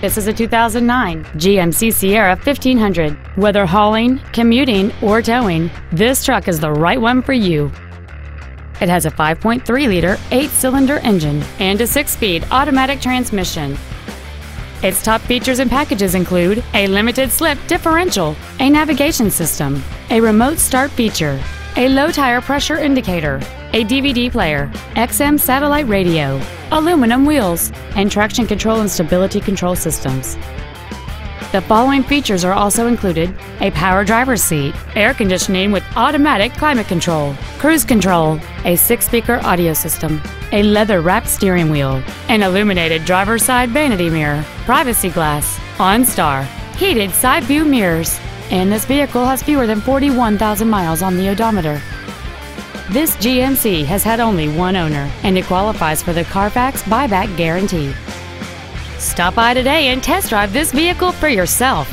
This is a 2009 GMC Sierra 1500. Whether hauling, commuting, or towing, this truck is the right one for you. It has a 5.3-liter, eight-cylinder engine and a six-speed automatic transmission. Its top features and packages include a limited slip differential, a navigation system, a remote start feature, a low tire pressure indicator, a DVD player, XM satellite radio, aluminum wheels, and traction control and stability control systems. The following features are also included a power driver's seat, air conditioning with automatic climate control, cruise control, a six speaker audio system, a leather wrapped steering wheel, an illuminated driver's side vanity mirror, privacy glass, OnStar, heated side view mirrors, and this vehicle has fewer than 41,000 miles on the odometer. This GMC has had only one owner, and it qualifies for the Carfax buyback guarantee. Stop by today and test drive this vehicle for yourself.